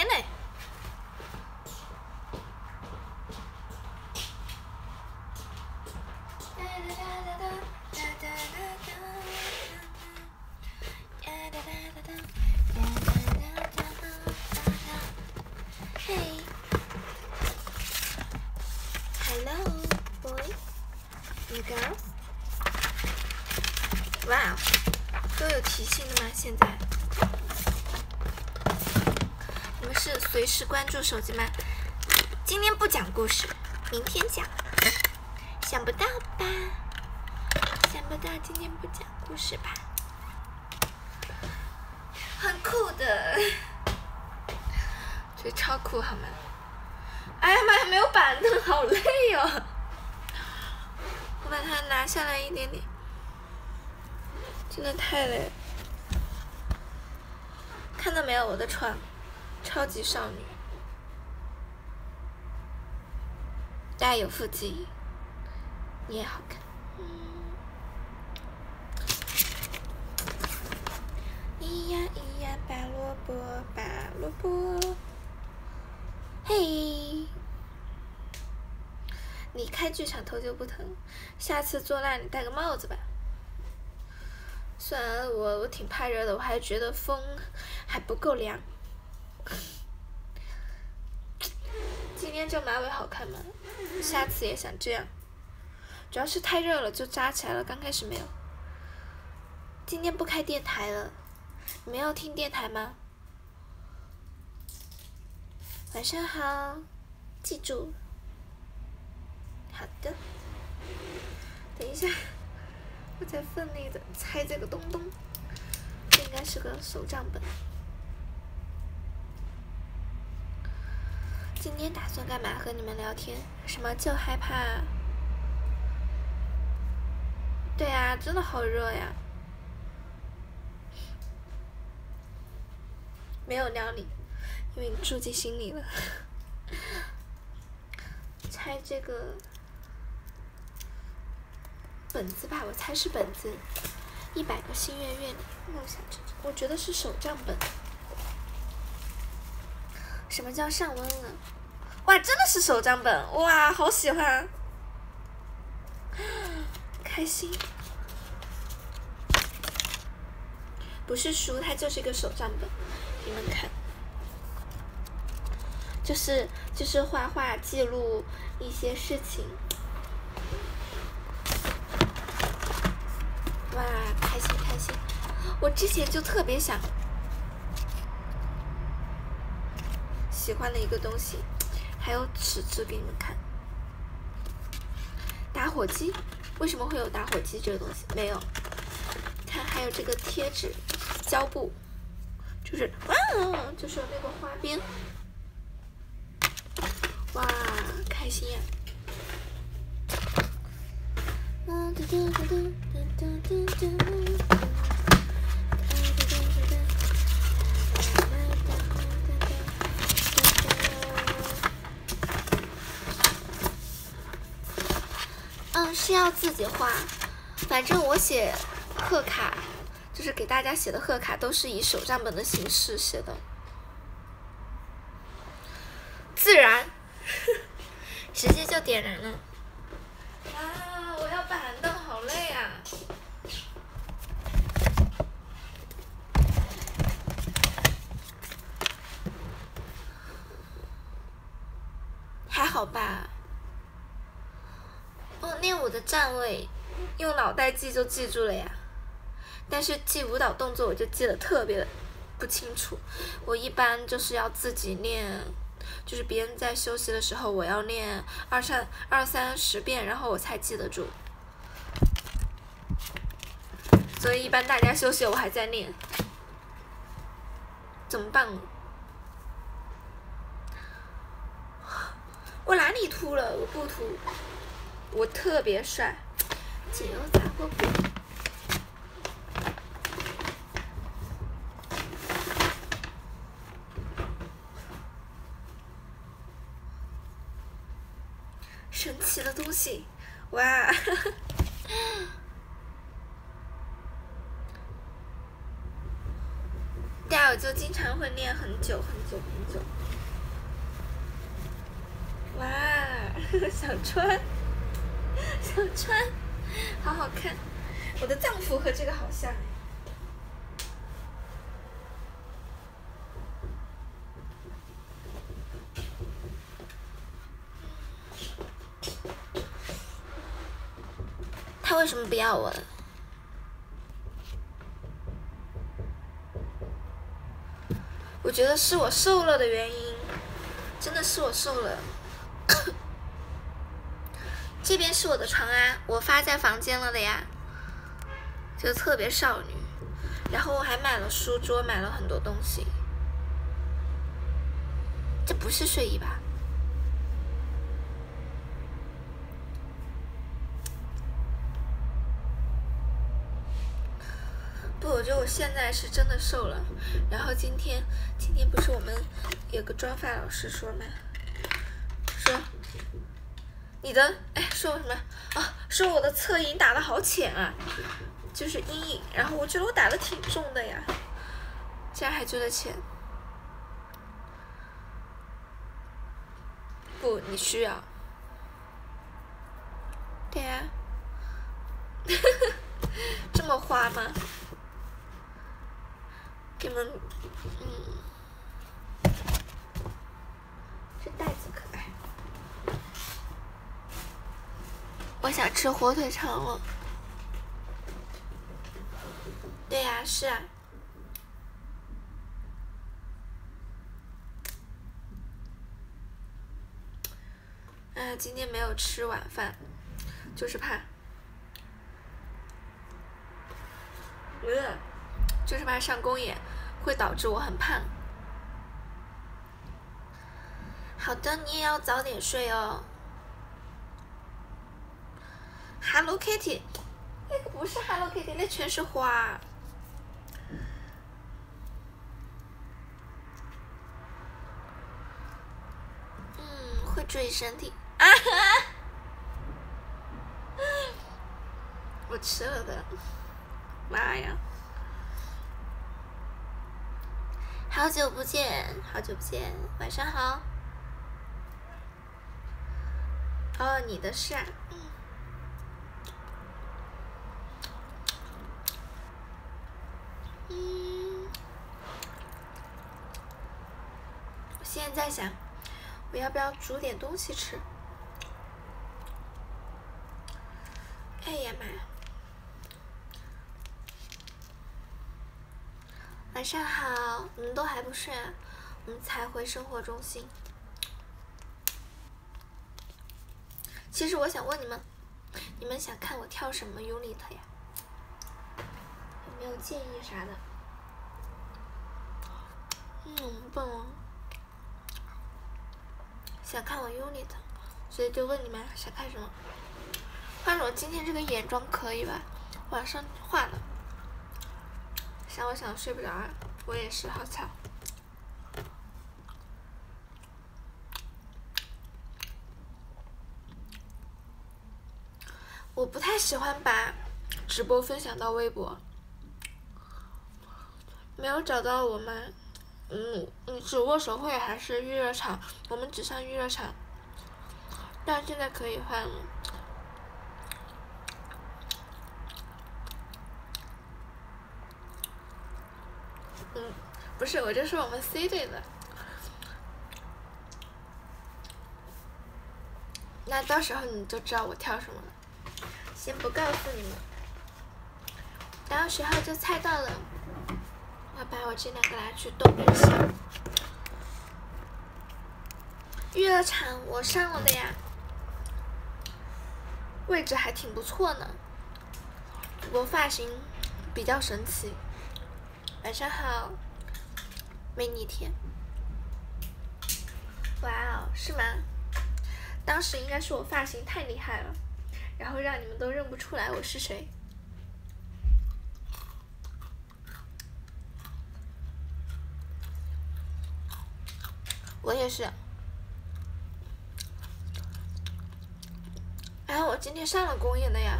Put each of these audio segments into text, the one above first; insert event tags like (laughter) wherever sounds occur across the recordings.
天嘞！随时关注手机吗？今天不讲故事，明天讲。想不到吧？想不到今天不讲故事吧？很酷的，这超酷好吗？哎呀妈呀，没有板凳，好累哦！我把它拿下来一点点，真的太累了。看到没有，我的床，超级少女，大家有腹肌。你也好看。咿呀咿呀，拔萝卜，拔萝卜。嘿，你开剧场头就不疼，下次做烂你戴个帽子吧。虽然我我挺怕热的，我还觉得风还不够凉。(sniffs) 今天这马尾好看吗？下次也想这样。主要是太热了，就扎起来了。刚开始没有。今天不开电台了，你们要听电台吗？晚上好，记住。好的。等一下，我在奋力的拆这个东东，这应该是个手账本。今天打算干嘛？和你们聊天？什么就害怕？对啊，真的好热呀！没有撩你，因为你住进心里了。(laughs) 猜这个本子吧，我猜是本子。一百个心愿愿，梦想成真。我觉得是手账本。什么叫上温了？哇，真的是手账本！哇，好喜欢。开心，不是书，它就是一个手账本，你们看，就是就是画画记录一些事情，哇，开心开心！我之前就特别想喜欢的一个东西，(tsk) 还有尺子给你们看，打火机。为什么会有打火机这个东西？没有，看还有这个贴纸、胶布，就是啊，就是那个花边，哇，开心呀！是要自己画，反正我写贺卡，就是给大家写的贺卡，都是以手账本的形式写的，自然，直接就点燃了。啊，我要板凳，好累啊！还好吧。练舞的站位，用脑袋记就记住了呀。但是记舞蹈动作我就记得特别的不清楚。我一般就是要自己练，就是别人在休息的时候，我要练二三二三十遍，然后我才记得住。所以一般大家休息，我还在练。怎么办？我哪里秃了？我不秃。我特别帅，解忧杂货铺，神奇的东西，哇！对啊，我就经常会练很久很久很久。哇，(laughs) 想穿穿，穿，好好看，我的藏服和这个好像。他为什么不要我了？我觉得是我瘦了的原因，真的是我瘦了。这边是我的床啊，我发在房间了的呀，就特别少女。然后我还买了书桌，买了很多东西。这不是睡衣吧？不，我觉得我现在是真的瘦了。然后今天，今天不是我们有个妆发老师说吗？说你的哎，说我什么啊？说我的侧影打的好浅啊，就是阴影。然后我觉得我打的挺重的呀，竟然还觉得浅。不，你需要。对呀。(laughs) 这么花吗？你们，嗯，这袋子可我想吃火腿肠了。对呀，是啊。哎，今天没有吃晚饭，就是怕。呃。就是怕上公演会导致我很胖。好的，你也要早点睡哦。Hello Kitty，那个不是 Hello Kitty，那全是花。嗯，会注意身体。啊哈！我吃了的，妈呀！好久不见，好久不见，晚上好。哦，你的事啊。嗯。现在想，我要不要煮点东西吃？哎呀妈呀！晚上好，你们都还不睡啊？我们才回生活中心。其实我想问你们，你们想看我跳什么 unit 呀？有没有建议啥的？嗯，不，想看我 unit，所以就问你们想看什么。话说我今天这个眼妆可以吧？晚上画的。想我想睡不着啊，我也是，好巧。我不太喜欢把直播分享到微博。没有找到我吗？嗯，你是握手会还是预热场？我们只上预热场，但现在可以换了。嗯，不是，我就说我们 C 队的。那到时候你就知道我跳什么了，先不告诉你们，到时候就猜到了。我把我这两个拿去冻冰箱。预热场我上了的呀，位置还挺不错呢。我发型比较神奇。晚上好，美女天。哇哦，是吗？当时应该是我发型太厉害了，然后让你们都认不出来我是谁。我也是。哎，我今天上了公演的呀，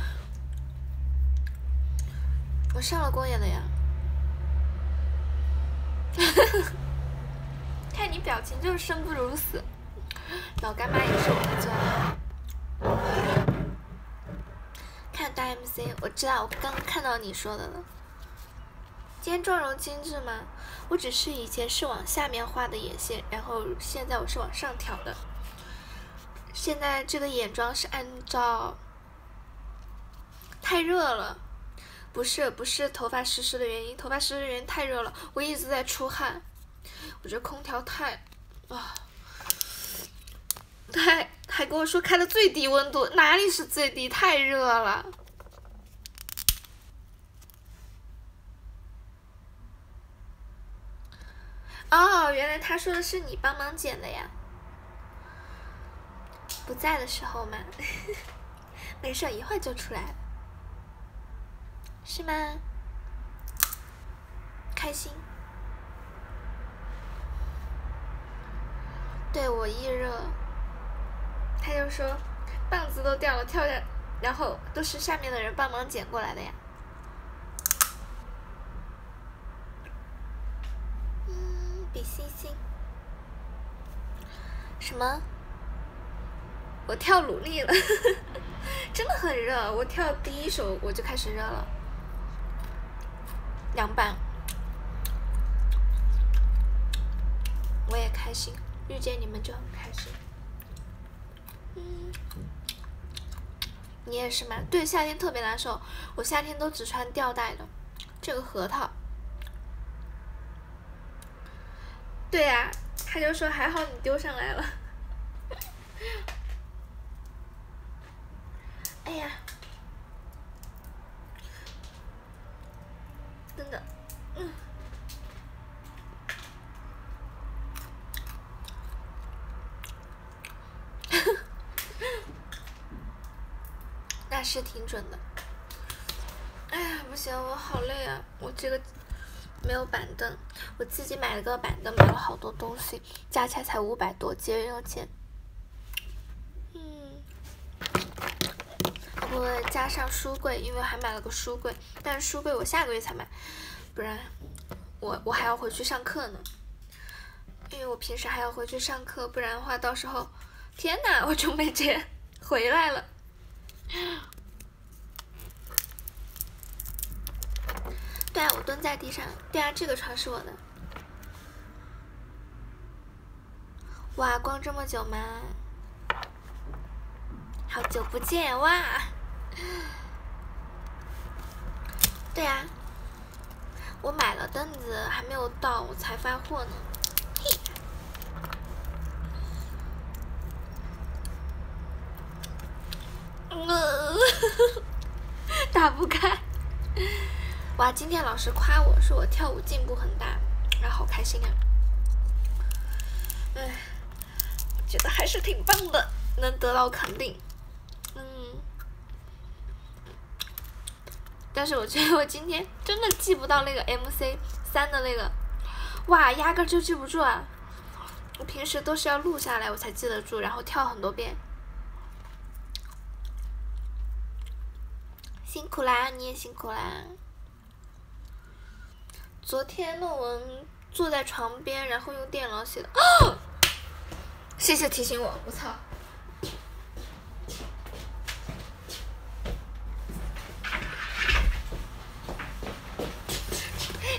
我上了公演的呀。(laughs) 看你表情就是生不如死。老干妈也是我的最爱。看大 MC，我知道，我刚看到你说的了。今天妆容精致吗？我只是以前是往下面画的眼线，然后现在我是往上挑的。现在这个眼妆是按照太热了，不是不是头发湿湿的原因，头发湿湿的原因太热了，我一直在出汗。我觉得空调太啊，太还跟我说开的最低温度，哪里是最低？太热了。哦，原来他说的是你帮忙剪的呀。不在的时候嘛，(laughs) 没事，一会儿就出来了，是吗？开心。对我一热，他就说棒子都掉了，跳下，然后都是下面的人帮忙捡过来的呀。比心心，什么？我跳努力了，(laughs) 真的很热。我跳第一首我就开始热了，凉拌。我也开心，遇见你们就很开心。嗯，你也是吗？对，夏天特别难受，我夏天都只穿吊带的，这个核桃。对呀，他就说还好你丢上来了。(laughs) 哎呀，真的，嗯，那是挺准的。哎呀，不行，我好累啊，我这个。没有板凳，我自己买了个板凳，买了好多东西，加起来才五百多，节约又钱。嗯，我加上书柜，因为还买了个书柜，但是书柜我下个月才买，不然我我还要回去上课呢。因为我平时还要回去上课，不然的话到时候，天呐，我就没钱 (laughs) 回来了。我蹲在地上。对啊，这个床是我的。哇，逛这么久吗？好久不见哇！对呀，我买了凳子，还没有到，我才发货呢。嘿，嗯，(laughs) 打不开。哇，今天老师夸我说我跳舞进步很大，然后好开心啊！哎，觉得还是挺棒的，能得到肯定。嗯，但是我觉得我今天真的记不到那个 MC 三的那个，哇，压根就记不住啊！我平时都是要录下来我才记得住，然后跳很多遍。辛苦啦，你也辛苦啦。昨天论文坐在床边，然后用电脑写的。(gasps) 谢谢提醒我，我操！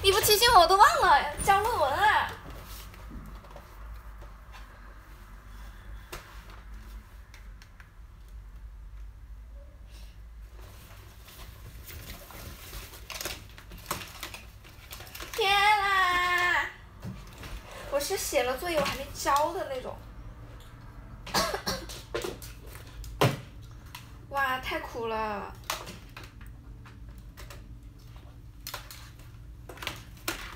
你不提醒我，我都忘了交论文啊。是写了作业我还没交的那种，(coughs) 哇，太苦了！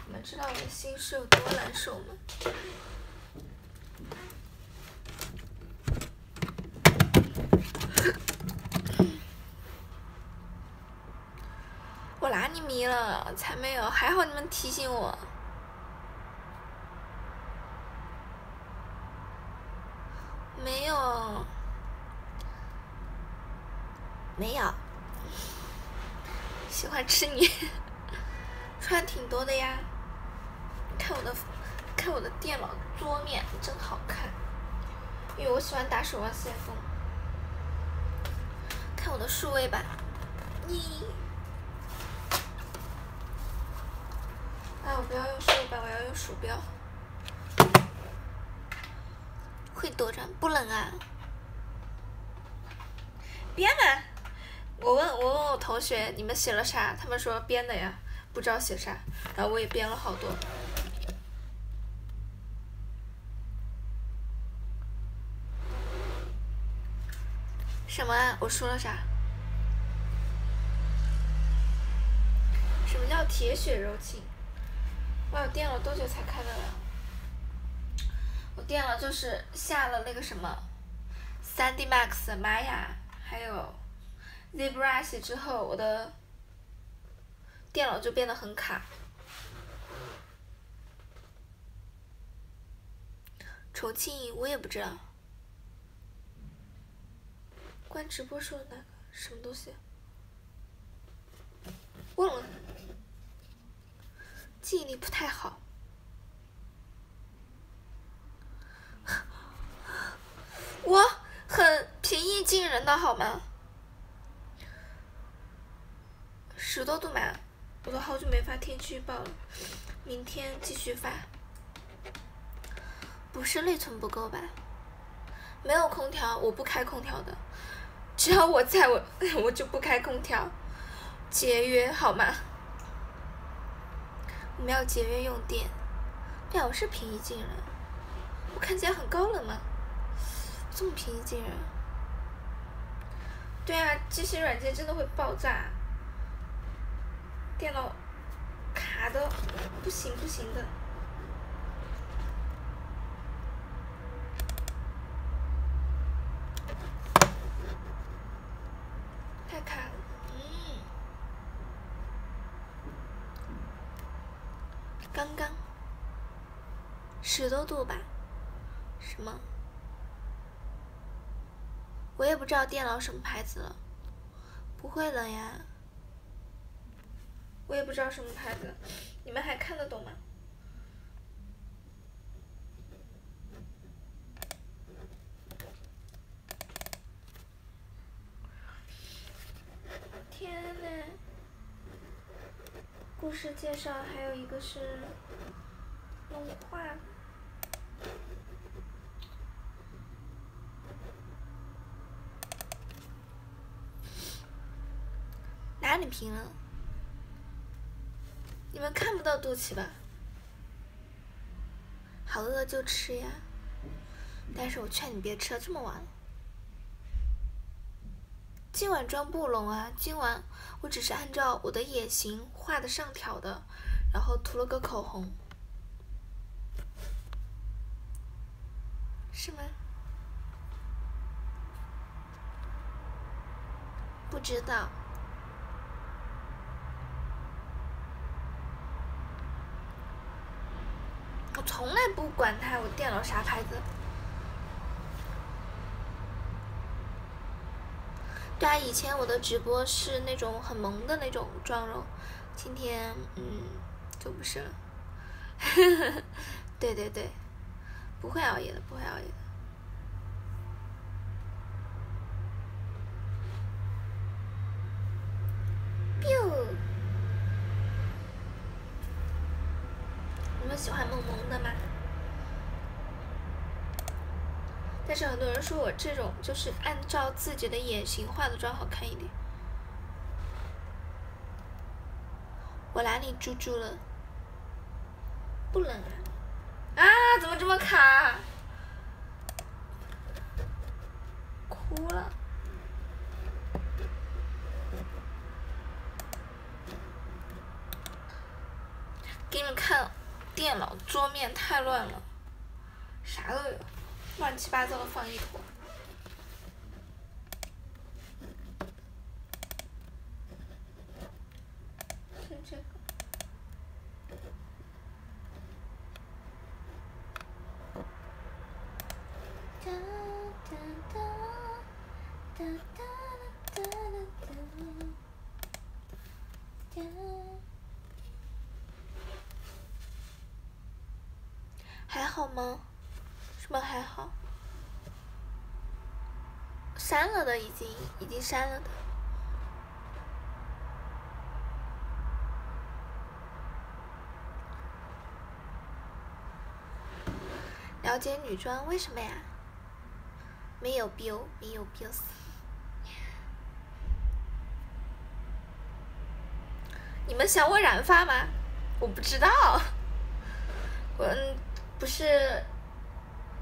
你们知道我的心是有多难受吗？(laughs) 我哪里迷了？才没有，还好你们提醒我。没有，没有，喜欢吃你，(laughs) 穿挺多的呀。看我的，看我的电脑桌面真好看，因为我喜欢打守望先锋。看我的数位板，你，哎，我不要用数位板，我要用鼠标。会躲着，不冷啊？别嘛？我问，我问我同学，你们写了啥？他们说编的呀，不知道写啥。然后我也编了好多。什么？我说了啥？什么叫铁血柔情？我有电脑多久才开的呀？我电脑就是下了那个什么，三 D Max、玛雅，还有 ZBrush 之后，我的电脑就变得很卡。重庆我也不知道。关直播说的那个什么东西？忘了，记忆力不太好。(laughs) 我很平易近人的好吗？十多度嘛，我都好久没发天气预报了，明天继续发。不是内存不够吧？没有空调，我不开空调的。只要我在我，(laughs) 我就不开空调，节约好吗？我们要节约用电。对啊，我是平易近人，我看起来很高冷吗？这么平易近人？对啊，这些软件真的会爆炸，电脑卡的不行不行的太卡了。刚刚十多度吧？什么？我也不知道电脑什么牌子了，不会冷呀。我也不知道什么牌子，你们还看得懂吗？天呐！故事介绍还有一个是动画，哪里平了？你们看不到肚脐吧？好饿就吃呀，但是我劝你别吃了，这么晚。今晚妆不浓啊，今晚我只是按照我的眼型画的上挑的，然后涂了个口红，是吗？不知道，从来不管它，我电脑啥牌子。对啊，以前我的直播是那种很萌的那种妆容，今天嗯就不是了。(laughs) 对对对，不会熬夜的，不会熬夜的。biu，你们喜欢萌萌的吗？但是很多人说我这种就是按照自己的眼型化的妆好看一点。我哪里猪猪了？不冷啊！啊，怎么这么卡？哭了。给你们看，电脑桌面太乱了，啥都有。乱七八糟的放一坨。就这个。哒哒哒，哒哒哒哒哒，哒。好吗？什么还好？删了的已经，已经删了的。了解女装为什么呀？没有标，没有标。你们想我染发吗？我不知道。我不是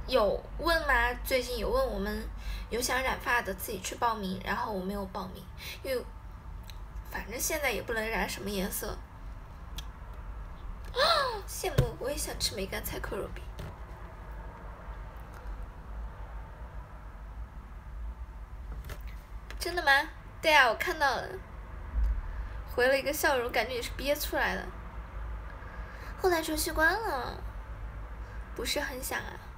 有问吗？最近有问我们有想染发的自己去报名，然后我没有报名，因为反正现在也不能染什么颜色。羡慕，我也想吃梅干菜扣肉饼。真的吗？对啊，我看到了，回了一个笑容，感觉也是憋出来的。后来就习惯了，不是很想啊。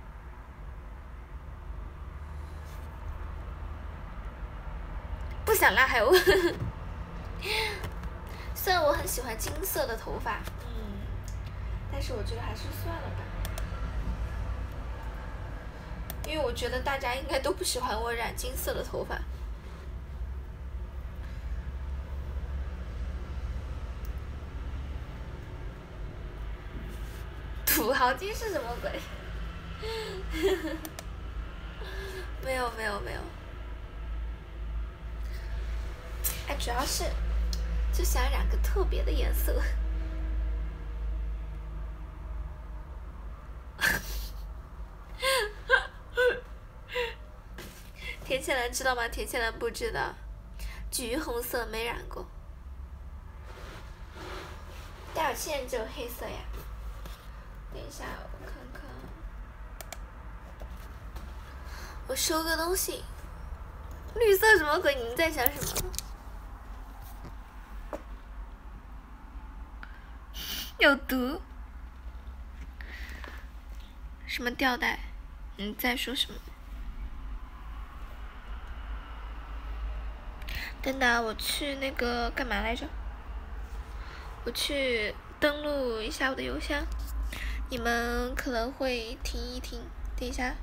不想拉黑我。(laughs) 虽然我很喜欢金色的头发，嗯，但是我觉得还是算了吧，因为我觉得大家应该都不喜欢我染金色的头发。(laughs) 土豪金是什么鬼？没有没有没有。哎，主要是就想染个特别的颜色。(laughs) 田千兰知道吗？田千兰不知道，橘红色没染过。戴尔现在只有黑色呀。等一下，我看看。我收个东西。绿色什么鬼？你们在想什么？有毒？什么吊带？你在说什么？等等，我去那个干嘛来着？我去登录一下我的邮箱。你们可能会停一停，等一下。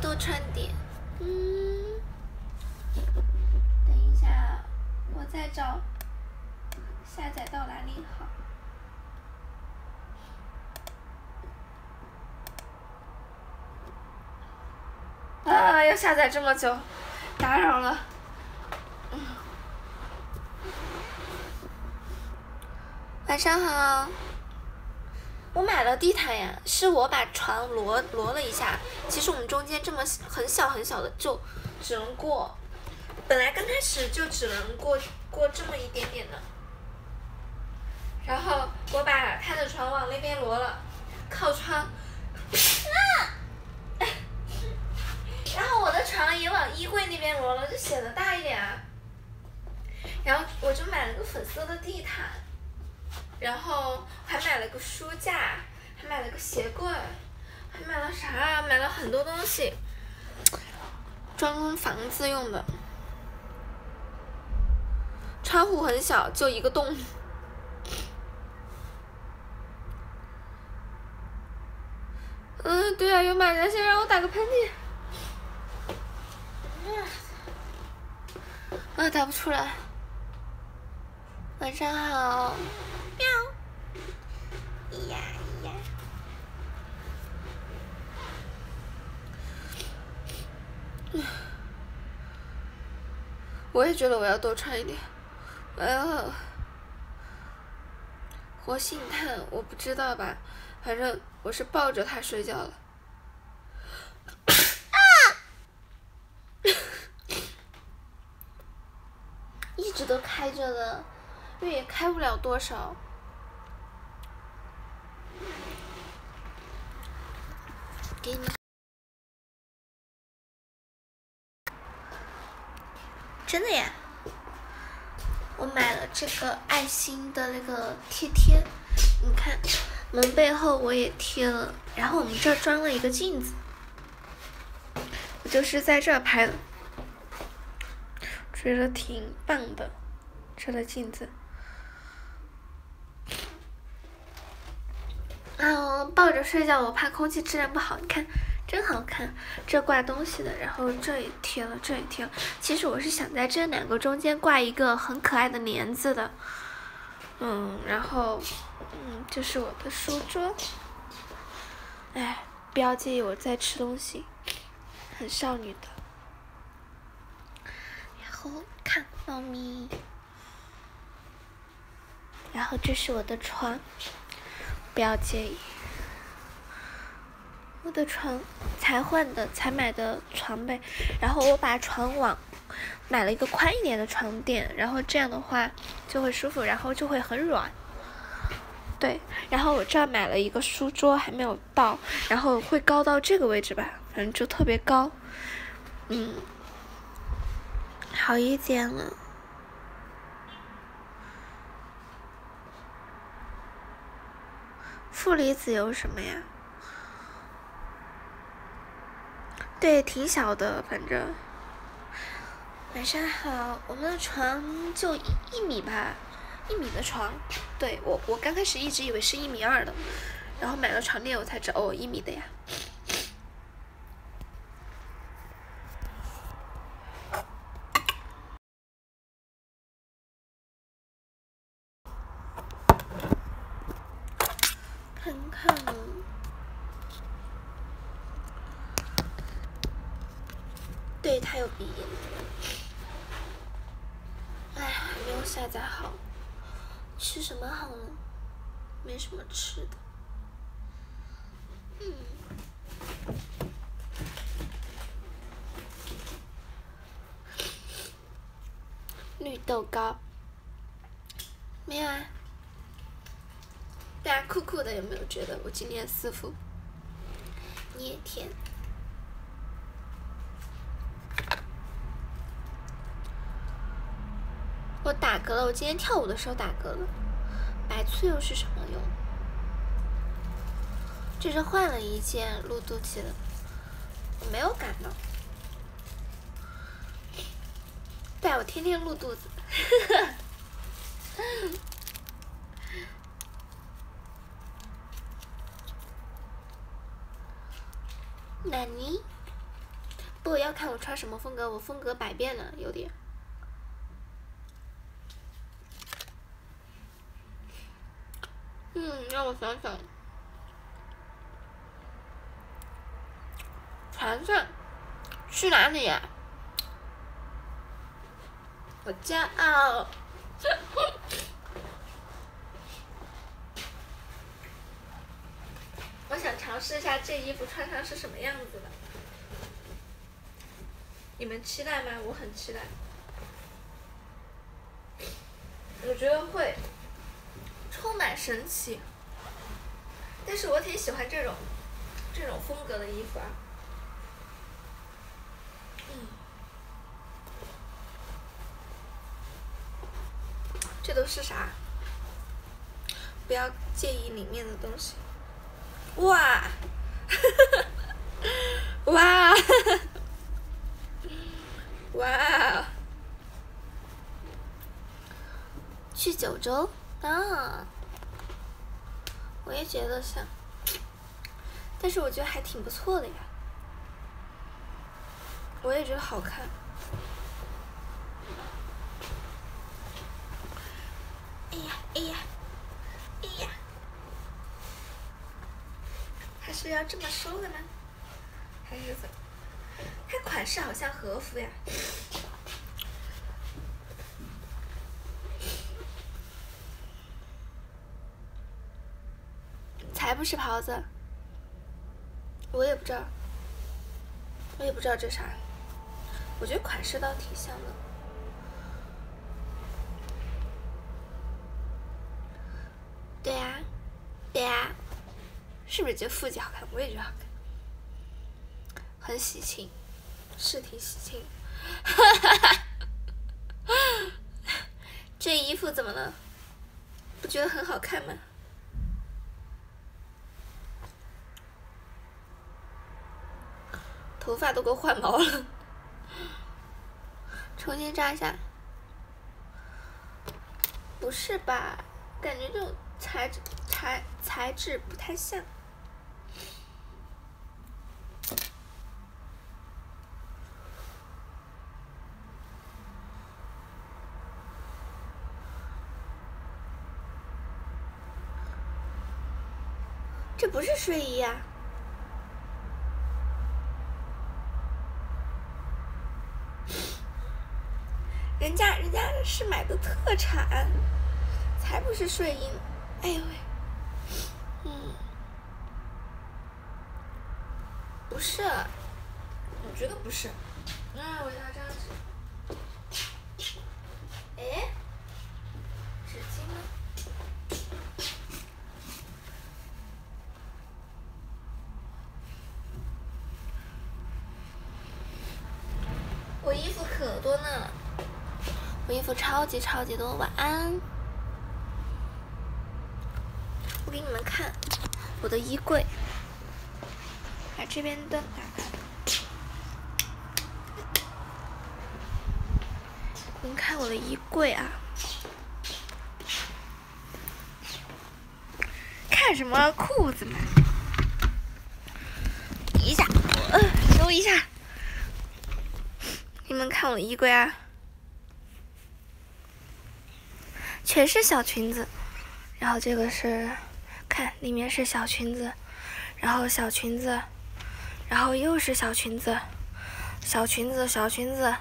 多穿点，嗯，等一下，我再找下载到哪里好？啊，要下载这么久，打扰了。晚上好。我买了地毯呀，是我把床挪挪了一下。其实我们中间这么很小很小的，就只能过。本来刚开始就只能过过这么一点点的。然后我把他的床往那边挪了，靠窗。(laughs) 然后我的床也往衣柜那边挪了，就显得大一点啊。然后我就买了个粉色的地毯。然后还买了个书架，还买了个鞋柜，买了啥？啊买了很多东西，装房子用的。窗户很小，就一个洞。嗯，对啊，有马甲线，让我打个喷嚏。啊，打不出来。晚上好。喵。呀咿呀。(sighs) 我也觉得我要多穿一点。我要。活性炭，我不知道吧，反正我是抱着它睡觉的。啊！一直都开着的，因为也开不了多少。给你。真的呀。我买了这个爱心的那个贴贴，你看门背后我也贴了，然后我们这儿装了一个镜子，我就是在这儿拍的，觉得挺棒的，这个镜子。啊，抱着睡觉我怕空气质量不好，你看。真好看，这挂东西的，然后这也贴了，这也贴了。其实我是想在这两个中间挂一个很可爱的帘子的，嗯，然后，嗯，这是我的书桌。哎，不要介意我在吃东西，很少女的。然后看猫咪，然后这是我的床，不要介意。我的床才换的，才买的床被，然后我把床往买了一个宽一点的床垫，然后这样的话就会舒服，然后就会很软。对，然后我这儿买了一个书桌，还没有到，然后会高到这个位置吧，反正就特别高。嗯，好一点了。负离子有什么呀？对，挺小的，反正。晚上好，我们的床就一一米吧，一米的床。对我，我刚开始一直以为是一米二的，然后买了床垫，我才知道哦，一米的呀。看看。对他有鼻音，哎呀，没有下载好，吃什么好呢？没什么吃的，嗯，绿豆糕，没有啊？大家酷酷的，有没有觉得我今天师傅你也甜？我打嗝了，我今天跳舞的时候打嗝了。白醋又是什么用？这是换了一件露肚脐的，我没有感冒。对，我天天露肚子。(laughs) 纳尼？不要看我穿什么风格，我风格百变呢，有点。嗯，让我想想，船上去哪里呀？我骄傲。我想试一下这衣服穿上是什么样子的，你们期待吗？我很期待，我觉得会。充满神奇，但是我挺喜欢这种这种风格的衣服啊。嗯，这都是啥？不要介意里面的东西。哇！哈哈哈！哇！哈哈！哇！去九州。啊，我也觉得像，但是我觉得还挺不错的呀。我也觉得好看。哎呀哎呀哎呀！还是要这么收的吗？还是怎么？它款式好像和服呀。才不是袍子，我也不知道，我也不知道这啥。我觉得款式倒挺像的。对呀，对呀，是觉得腹肌好看？我也觉得好看，很喜庆，是挺喜庆。哈哈哈！这衣服怎么了？不觉得很好看吗？头发都给我换毛了，重新扎一下。不是吧？感觉这种材质材材质不太像。这不是睡衣呀。(sniffs) 人家人家是买的特产，才不是睡衣，哎呦喂，嗯，不是，我觉得不是，啊，我要这样子，哎，纸巾呢？我衣服可多呢。我衣服超级超级多，晚安。我给你们看我的衣柜，把这边灯打开。你们看我的衣柜啊！看什么裤子嘛？一下，呃，收一下。你们看我的衣柜啊！全是小裙子，然后这个是，看里面是小裙子，然后小裙子，然后又是小裙子，小裙子小裙子，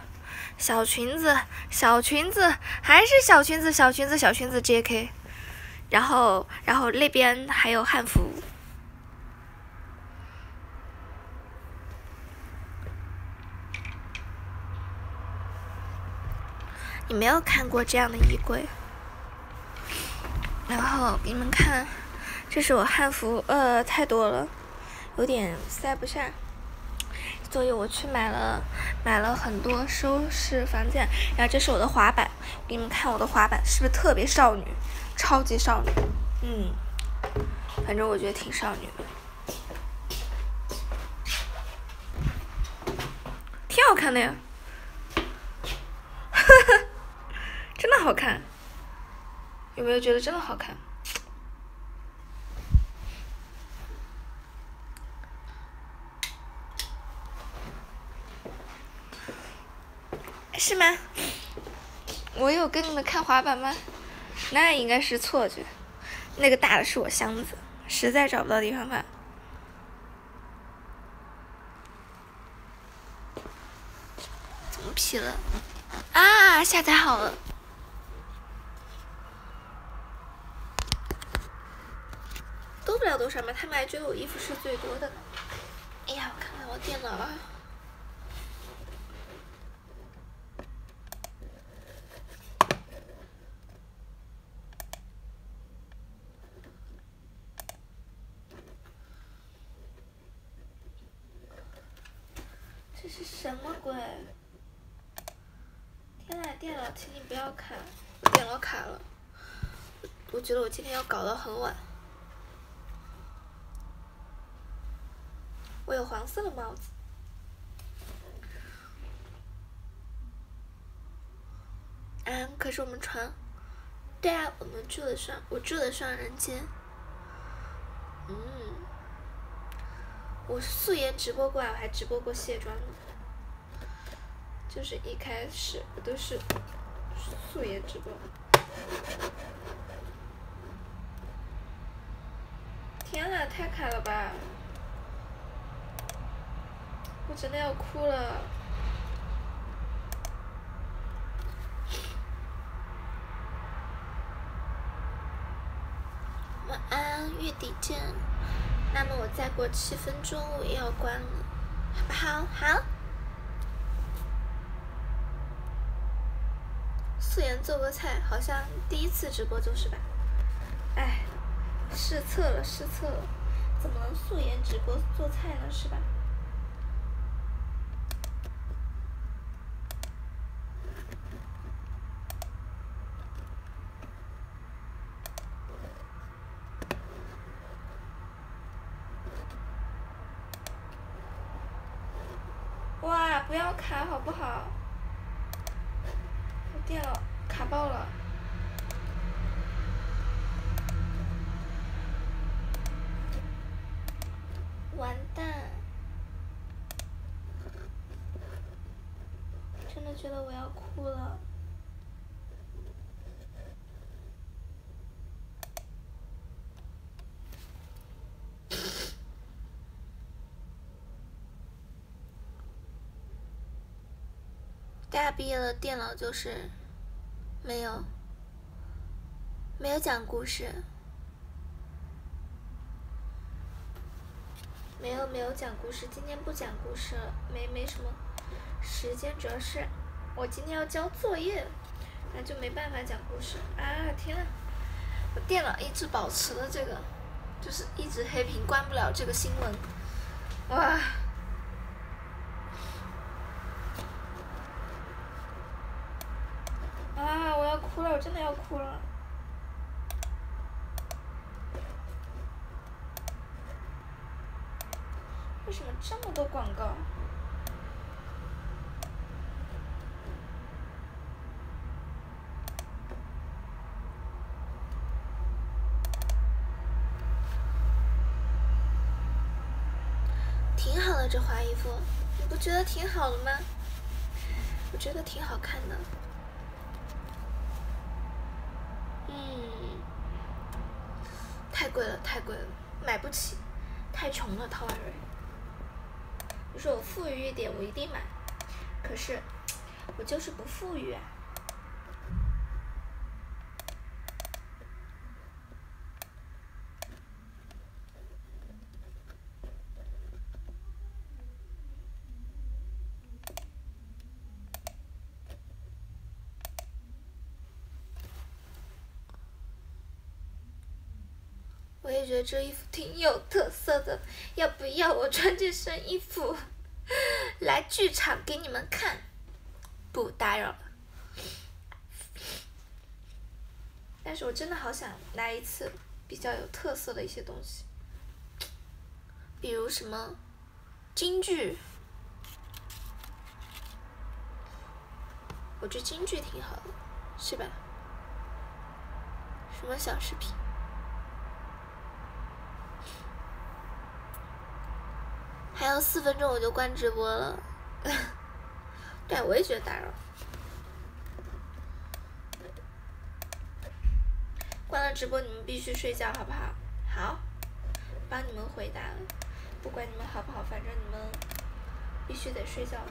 小裙子小裙子，还是小裙子小裙子小裙子 J.K.，然后然后那边还有汉服，你没有看过这样的衣柜。然后给你们看，这是我汉服，呃，太多了，有点塞不下，所以我去买了买了很多收拾房间。然后这是我的滑板，给你们看我的滑板是不是特别少女，超级少女，嗯，反正我觉得挺少女的，挺好看的呀，哈哈，真的好看。有没有觉得真的好看？是吗？我有跟你们看滑板吗？那应该是错觉。那个大的是我箱子，实在找不到地方放。怎么劈了？啊，下载好了。多少嘛，他们还觉得我衣服是最多的呢。哎呀，我看看我电脑啊。这是什么鬼？天呐，电脑，请你不要卡，电脑卡了。我觉得我今天要搞到很晚。我有黄色的帽子，嗯，可是我们床，对啊，我们住的双，我住的双人间，嗯，我素颜直播过啊，我还直播过卸妆呢，就是一开始我都是素颜直播。天呐，太卡了吧！真的要哭了。晚安，月底见。那么我再过七分钟我也要关了，好不好？好。素颜做个菜，好像第一次直播就是吧？哎，失策了，失策了，怎么能素颜直播做菜呢？是吧？哇，不要卡好不好？我电脑卡爆了。完蛋！真的觉得我要哭了。大家毕业了，电脑就是没有没有讲故事，没有没有讲故事，今天不讲故事了，没没什么时间，主要是我今天要交作业，那就没办法讲故事。啊天呐，我电脑一直保持了这个，就是一直黑屏，关不了这个新闻，哇！啊！我要哭了，我真的要哭了。为什么这么多广告？挺好的，这花衣服，你不觉得挺好的吗？我觉得挺好看的。嗯，太贵了，太贵了，买不起，太穷了，陶宛瑞。你说我富裕一点，我一定买。可是，我就是不富裕啊。这衣服挺有特色的，要不要我穿这身衣服 (laughs) 来剧场给你们看？不打扰了。但是我真的好想来一次比较有特色的一些东西，比如什么京剧，我觉得京剧挺好的，是吧？什么小视频？还有四分钟我就关直播了，(laughs) 对，我也觉得打扰。关了直播你们必须睡觉，好不好？好，帮你们回答了，不管你们好不好，反正你们必须得睡觉。啊！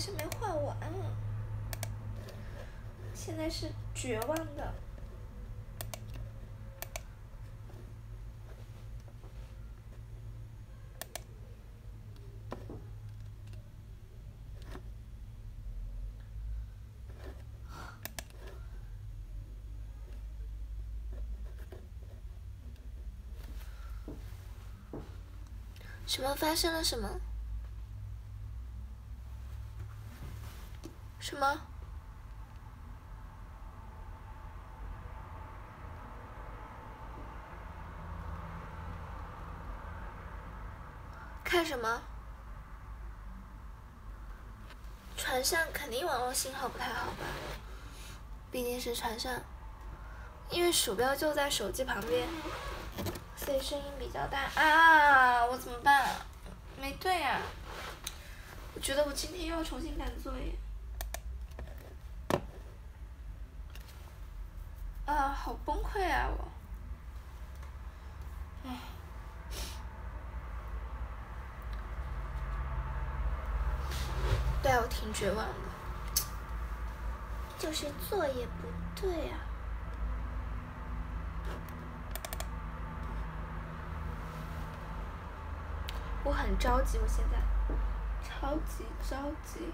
好像没画完现在是绝望的。什么？发生了什么？什么？看什么？船上肯定网络信号不太好吧？毕竟是船上，因为鼠标就在手机旁边，所以声音比较大啊！我怎么办？没对呀！我觉得我今天又要重新赶作业。啊，好崩溃啊我！唉，对啊，我挺绝望的，就是作业不对啊。我很着急，我现在超级着急。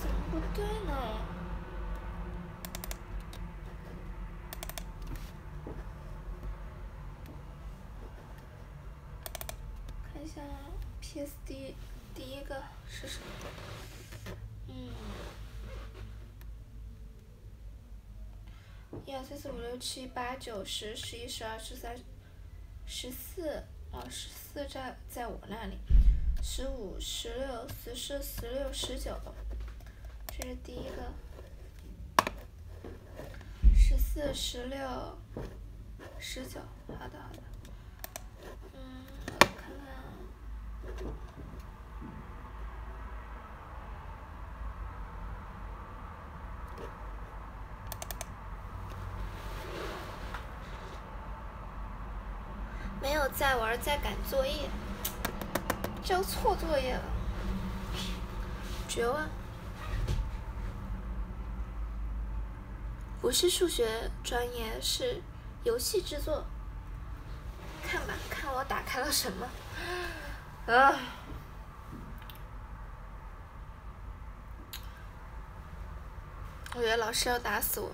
怎么不对呢？看一下 PSD 第一个是什么？嗯，一二三四五六七八九十十一十二十三十四哦十四在在我那里，十五十六十四十六十九，这是第一个，十四十六十九，好的好的，嗯，我看看啊。没有在玩，在赶作业，交错作业了，绝望。不是数学专业，是游戏制作。看吧，看我打开了什么。啊！我觉得老师要打死我。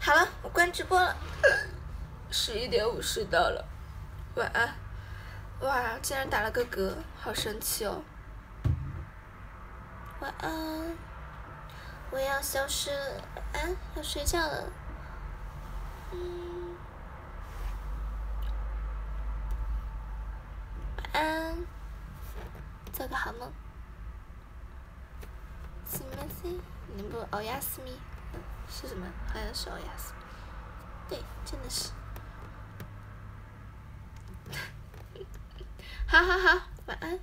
好了，我关直播了。十一点五十到了。晚安。哇，竟然打了个嗝，好神奇哦。晚安。我要消失了，晚安，要睡觉了。嗯。晚安。做个好梦。すみません，你不欧亚斯密是什么？好像是欧亚斯。对，真的是。 好好好，晚安。